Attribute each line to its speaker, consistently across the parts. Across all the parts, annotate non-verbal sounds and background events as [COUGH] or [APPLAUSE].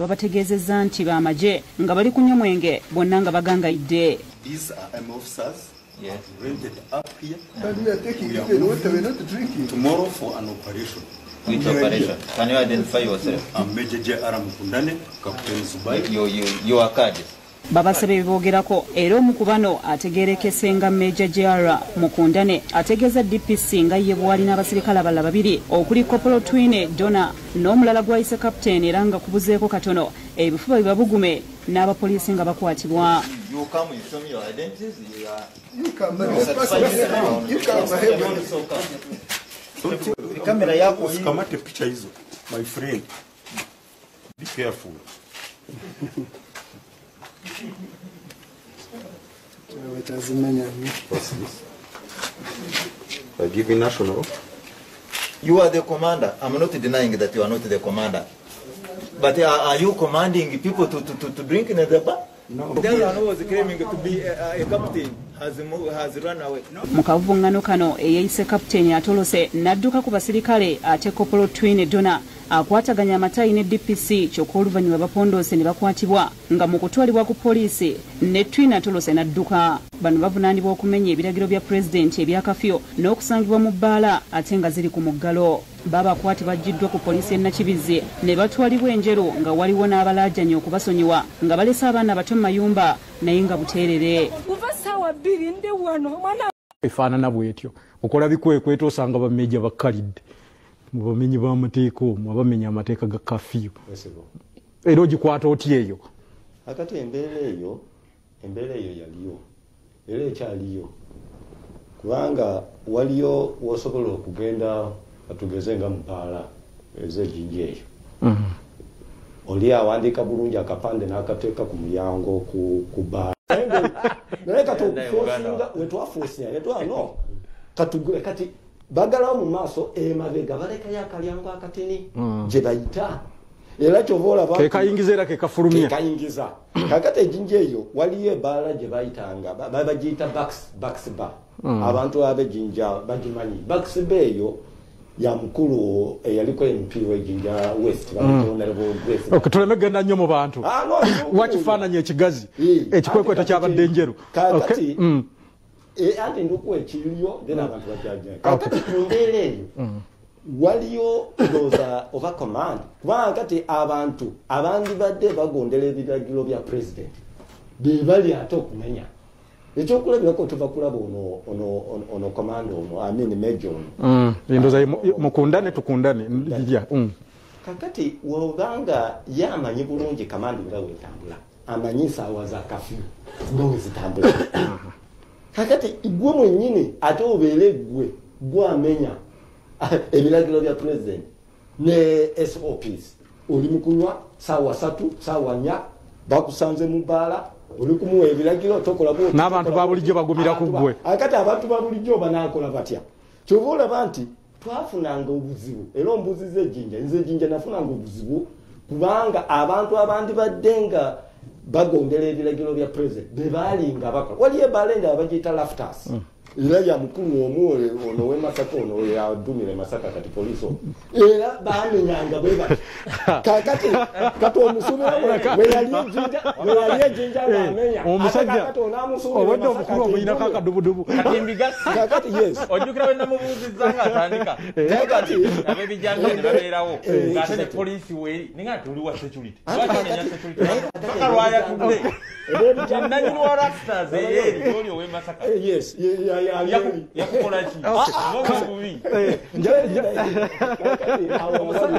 Speaker 1: babategeezezza nti bamagye nga bali kunywa mwenge bonna nga bagangayidde
Speaker 2: These are M officers
Speaker 3: Yes.
Speaker 2: rented up here
Speaker 4: And we are taking even water, we're not drinking.
Speaker 2: tomorrow for an operation.
Speaker 3: Which operation? Can you identify yourself?
Speaker 2: I'm Major J.R. Mukundane, Captain Subai.
Speaker 3: You, you, your card.
Speaker 1: Babasabye bebogerako era omu ku bano ategeerekese nga meja jr mukundane ategeeza dpc nga ye bwalina abasirikale abalala babiri okuli kopolo twine dona n'omulala gwayise kapiteeni era nga kubuzeeko katono ebifuba bibabugume n'abapoliisi nga bakwatibwa.
Speaker 3: Kamera yako.
Speaker 2: Usikamate picha hizo, my friend. Be careful. What's this? I give you national.
Speaker 3: You are the commander. I'm not denying that you are not the commander. But are, are you commanding people to, to, to, to drink in the bar? No. The other one was claiming to be a, a captain
Speaker 1: mu kavuvuŋŋano kano eyeeyise kapiteeni atolose n'adduka ku basirikale ate kopolo twine dona akwataganya amatayi ne dpc kyokka oluvannyuma bapondoose ne bakwatibwa nga mu kutwalibwa ku poliisi ne twine atolose n'adduka. Bano bavunaanibwa okumenya ebiragiro bya pulezidenti ebya kafyo n'okusangibwa mu bbaala ate nga ziri ku muggalo. Baabakwati baggiddwa ku poliisi e nakibizi ne batwalibwa enjeru nga waliwo n'abalaajanye okubasonyiwa nga balese abaana bato mu mayumba naye nga buteerere
Speaker 5: bbiri ndi wano omwana
Speaker 6: efaanana bwetyo. Okola bikwekweto osanga bameja bakkalidde mu bamenyi b'amateeka omwo abamenya amateeka ga kafiyu era ogikwata otya eyo?
Speaker 7: Akati embeera eyo embeera eyo yaliyo. Era ekyaliyo. Kubanga waliyo wosobola okugenda atugeze nga mupaala ezejinja eyo. Oli awandiika bulungi akapande n'akateeka ku mulyango ku ku okufosinga wetwafosinga netwano katugule kati bagalawo mu maaso emabega balekayo akalyango akatini gye bayita. Era kyova olaba nti-
Speaker 6: kekayingiza era kekafulumya
Speaker 7: kekayingiza kakati ejinja eyo waliyo ebbaala gye bayitanga ba- ba- bagiyita baksba abantu abejinja bagimanyi baksba eyo ya mukulu eyaliko mp wejinja west west
Speaker 6: Ok, tuleme genda nnyo mu bantu.
Speaker 7: Ah,
Speaker 6: wakifaananyi ekigazi
Speaker 7: Eh,
Speaker 6: ekikwekweto
Speaker 7: ate
Speaker 6: kyabadde enjeru
Speaker 7: kakati
Speaker 6: mm.
Speaker 7: Eh, anti ndikuwa ekiriyo then abantu bakyajja. Kakati ku mbeera eyo waliyo ndowooza oba command kubanga kati abantu abandibadde bagondera ebiragiro bya president be bali ate okumenya ekyokulabirako tuva kulaba ono ono ono- command ono amin mejo ono
Speaker 6: Mm, endoza mu- mukundane tukundane lirya mm.
Speaker 7: kakati wobanga ye amanyi bulungi kamandi nga wetambula amanyi nsaawa za kafu nga wezitambula [COUGHS] kakati gwe mwennyini ate obeere gwe gwamenya [LAUGHS] ebiragiro bya president ne sops oli mukunywa saawa satu saawa nnya bakusanze mu bbaala oli kumuwa ebiragiro tokola bwoti,
Speaker 6: N'abantu
Speaker 7: tokola
Speaker 6: ba bulijjo
Speaker 7: bwoti.
Speaker 6: bagumira ku ggwe.
Speaker 7: akati abantu ba bulijjo banaakola batya kyova olaba nti twafunanga obuzibu era ombuziza ejjinja nze ejjinja nafunanga obuzibu kubanga abantu abandi badde nga bagondera ebiragiro bya president be baalinga bakola waliyo ebbaala endala bagiyita laftas era ya mukulu omu oyo- ono wemasaka ono oyo yadumira masaka kati poliisi ono era bamenyanga bwe bati [LAUGHS] kakati kati omusumira weyali ejjinja weyali ejjinja ng'amenya
Speaker 6: omusajja
Speaker 7: Ate kakati onaamusuubira
Speaker 6: obadde
Speaker 7: Masaka
Speaker 6: omukulu omuyinako akadubudubu
Speaker 7: kakati yes. [LAUGHS]
Speaker 8: Ojjukira we namubuuzizza ng'atandika
Speaker 7: Kakati. [LAUGHS]
Speaker 8: ab'ebijanja ne babeerawo
Speaker 7: Eh,
Speaker 8: ng'ate ne poliisi weeri ninga ati oli wa security.
Speaker 7: Ate
Speaker 8: lwaki anenya
Speaker 7: kakati-
Speaker 8: security
Speaker 7: naye
Speaker 8: lwayatudde
Speaker 7: Eb'ebijanja-
Speaker 8: nanyini wa rastas eyeeri oli ow'emasaka
Speaker 7: Eh, yes ye- ye- ye- ali-
Speaker 8: Yaku- yakukola ki ng'obusubi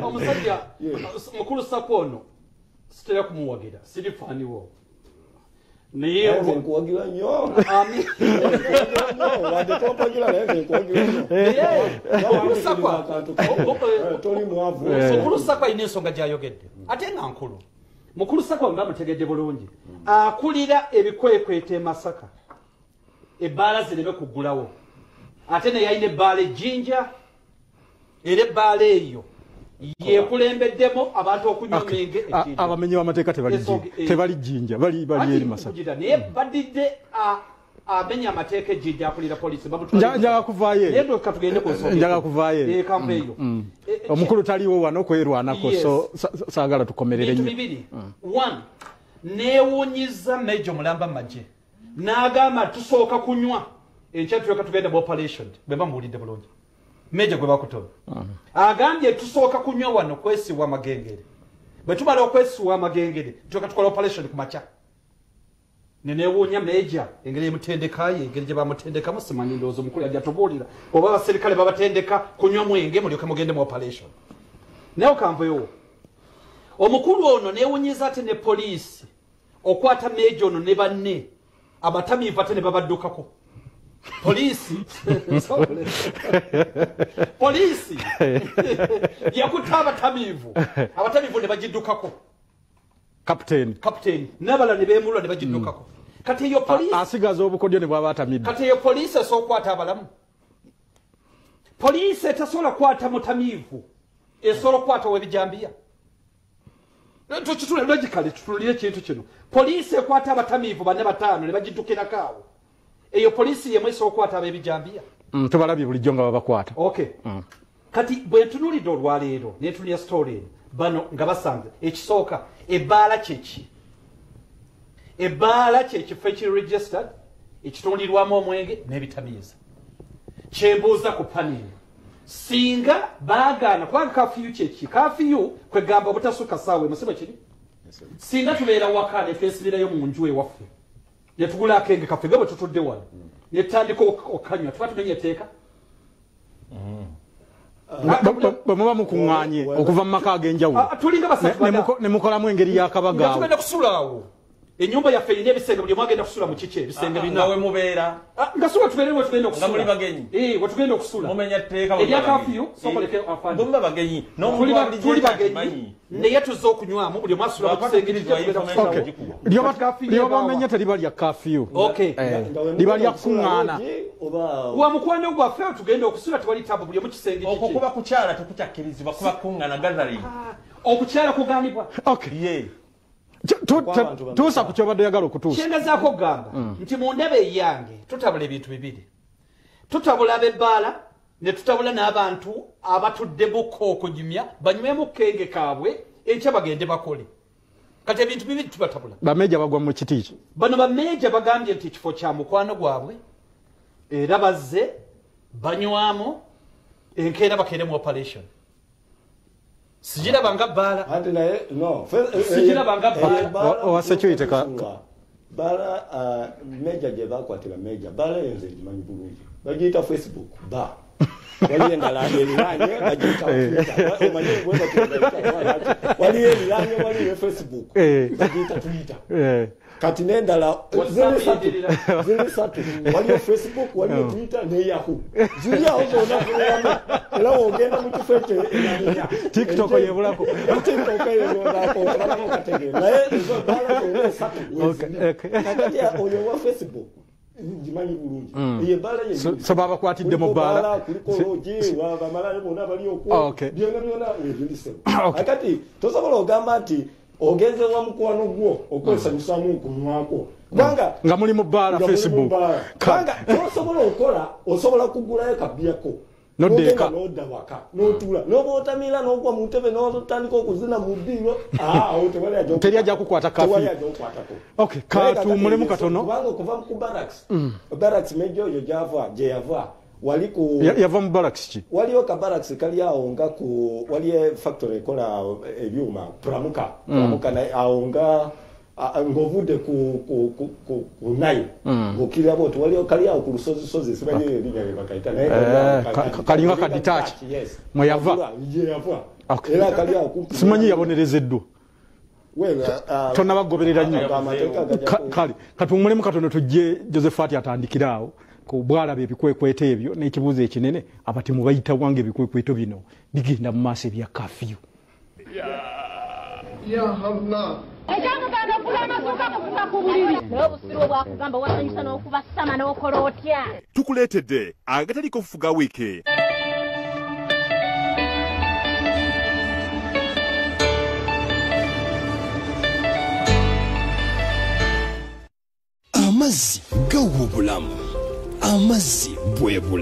Speaker 9: Omusajja- mukulu sako ono sitera kumuwagira sirifaaniwo naye
Speaker 7: Nze nkuwagira nnyo wadde tompagira naye nkuwagira nnyo toli mwavu
Speaker 9: mukulu sako alina ensonga gyayogedde ate nga nkulu mukulu sako nga mutegedde bulungi. Akulira ebikwekweto e masaka. Ebbaala zireme kuggulawo. Ate naye alina ebbaala ejjinja era ebbaala eyo yekulembeddemu abantu okunywa
Speaker 6: Okay.
Speaker 9: menge
Speaker 6: A-
Speaker 9: ejjinja.
Speaker 6: abamenyi b'amateeka tebali jjinja. bali eri masaka.
Speaker 9: naye badidde a- amenya amateeka ejjijja akulira polisi
Speaker 6: Nja- njaga kuvaayo eyo.
Speaker 9: eyo tugende ku nsonga.
Speaker 6: Njaga
Speaker 9: eyo.
Speaker 6: kuvaayo eyo.
Speaker 9: Eh, kampa eyo
Speaker 6: Mm.
Speaker 9: Eh, eh,
Speaker 6: omukulu taliwo wano kwerwanako
Speaker 9: Yes.
Speaker 6: so sa- sa- saagala tukomerere nnyo.
Speaker 9: bibiri. One neewunyiza mejo mulamba maje n'agamba tusooka kunywa. Enkya tuleka tugenda mu operation. Bwe bamuwulidde bulungi. Meja gwe bakutoba agambye tusooka kunywa wano kwesiwa amagengere. Bwe tumala okwesiwa amagengere tuleka tukola operation ku makya neneewuunya meja engeri emutendekaye engeri gye bamutendekamu simanyi ndowooza omukulu yajja tubuulira oba abaserikale babatendeka kunywa mwenge mulyoke mugende mu operation. Naye okampeyo omukulu ono neewunyiza ate ne poliisi okwata meja ono ne banne abatamiivu ate ne babaddukako. Poliisi [LAUGHS] poliisi [LAUGHS] yakutta abatamiivu. Abatamiivu ne bagiddukako
Speaker 6: kapiteeni
Speaker 9: kapiteeni n'abalala ne beemulwa ne bagiddukako kati eyo poliisi
Speaker 6: asigaza obukodyo ne bwaba atamidde.
Speaker 9: Kati eyo poliisi esobola okukwata abalamu. Poliisi etasobola kukwata mutamiivu esobola okukwata ow'ebijambiya. Tukitule logically tutulire ekintu kino? Poliisi ekwata abatamiivu banne bataano ne bagiddukirako awo. Eyo poliisi yemu esobola okukwata ab'ebijambiya.
Speaker 6: Mm, tubalabye bulijjo nga babakwata
Speaker 9: okay. Kati bwe ntunulidde olwaleero nentunulya story eno bano nga basanze. Ekisooka ebbaala kyeki ebbaala kyekifo ekiri registered? Ekitundirwamu omwenge n'ebitamiiza. Kyembuuza ku panini singa baagaana kubanga kafiyu kyeki kafiyu kwegamba obutasukka saawa emusiba kiri? Singa tubeera waka netwesibirayo mu nju ewaffe netugula akenge kaffe nga bwe tutudde wano netutandika ok- okanywa tuba tumenya etteeka
Speaker 6: Bwe- muba mukuŋŋaanye okuva mu maka ag'enjawulo.
Speaker 9: Ah, basatu
Speaker 6: Ne- mukolamu engeri y'akabaga awo
Speaker 9: enyumba yaffe erina ebisenge buli omu agenda kusula mu kiki ebisenge
Speaker 8: nga
Speaker 9: bina.
Speaker 8: we mubeera.
Speaker 9: Ah, nga si wetugende wetugenda okusula.
Speaker 8: Bagenyi.
Speaker 9: Eh, wetugenda okusula. Erya kafiyu sokoleke afande
Speaker 8: bwemuba bagenyi
Speaker 9: tuli ba- tuli bagenyi naye tuzze okunywamu buli omu asula mu kisenge kiki tugenda kusula
Speaker 8: Okay.
Speaker 6: Lyoba-
Speaker 9: Kafiyu
Speaker 6: lyoba
Speaker 9: ebaawa.
Speaker 6: menye teriba lya kafiyu. Eh, liba lya kuŋŋaana.
Speaker 9: wa mukwano gwaffe tugenda okusula tewali tabu buli omu kisenge
Speaker 8: okwo kuba kukyala tekukyakkirizibwa kuba kuŋŋana gathering.
Speaker 9: Okukyala kuganibwa
Speaker 6: tuusa ku kyobadde oyagala okutuusa.
Speaker 9: Kyengezaako okugamba nti mu ndaba eyange tutabula ebintu bibiri. Tutabula ab'ebbaala ne tutabula n'abantu abatudde buko okugimya banywemu kenge kaabwe enkya bagende bakole. Kati ebintu bibiri tubatabula.
Speaker 6: Bameja bagwa mu kiti ki
Speaker 9: bano bameeja bagambye nti ekifo kya mukwano gwabwe era bazze banywamu enkeera bakeere mu operation sigiraba nga bbaala
Speaker 7: anti naye no.
Speaker 9: Sikiraba nga bbaala.
Speaker 6: Owa security ka-
Speaker 7: bala ah, meja gye bakwatira meja. Bala enze gimanyi bulungi bagiyita facebook ba waliyo endala eriranye bagiyita Twitter. Omanyi bwe bagiyita- waliyo eriranye waliyo facebook
Speaker 6: Eh.
Speaker 7: bagiyita twitter
Speaker 6: Eh,
Speaker 7: kati n'endala
Speaker 9: WhatsApp
Speaker 7: ziri satu
Speaker 9: yendirira.
Speaker 7: ziri satu waliyo facebook waliyo twitter ne yahoo ziri awo zonna kulwamu era wogenda mu kifo ekyo enaninya
Speaker 6: TikTok yebulako.
Speaker 7: tiktok eyonako okulabako kategeera naye ezo bala zonna esatu
Speaker 6: Okay, okay.
Speaker 7: kakati oyo wa facebook gimanyi bulungi eyo ebbala
Speaker 6: So- babakwatidde mu bbaala?
Speaker 7: kuliko logi bamala bonna bali okwo byona byona ebirisemu [COUGHS]
Speaker 6: Okay.
Speaker 7: akati tosobola ogamba nti ogenze wa mukwano gwo okwesanyusamu okunywako kubanga
Speaker 6: nga muli mu bbaala facebook.
Speaker 7: kubanga kyosobola okola osobola kugulayo kabyako
Speaker 6: Noddeeka.
Speaker 7: nodda waka notula noba otamira nogwa mu ntebe notandika okuzina mu ddiiro ajja
Speaker 6: Teri ajja kukwata
Speaker 7: kakati
Speaker 6: katono.
Speaker 7: kubanga okuva ku barracks. Barracks mejo oyo gyava gye yava wali ku
Speaker 6: Ya- yava mu baraks ki?
Speaker 7: waliyo ka barracks kali awo nga ku waliyo factory ekola ebyuma pramuka pramuka naye awo nga ng'ovudde ku ku ku ku ku nayi ng'okkirira bwoti waliyo kali awo ku lusozisozi simanyi erinnya lye bakayita naye kali awo
Speaker 6: Eh,
Speaker 7: ka-
Speaker 6: ka- ka- kalinga ka detach.
Speaker 7: yes.
Speaker 6: Mwe yava?
Speaker 7: Era kali awo kumpi
Speaker 6: simanyi yabonerezeddwa
Speaker 7: Well, uh,
Speaker 6: tonnabagoberera nnyo kale katuwumulemu katono tujje josephat atandikire awo bwalaba ebikwekweto ebyo n'ekibuuzo ekinene abatemu bayita wanga ebikwekweto bino bigenda mu maaso ebya kafiyu
Speaker 4: Ya Allah.
Speaker 10: Ekyamuganda okula amasuka kufuka ku buliri naye obusiru obwakugamba wasanyusa n'okubasama n'okola otya
Speaker 11: tukuleetedde akataliko fuga wiiki
Speaker 7: amazzi gawa obulamu. Amazzi bwe bulamu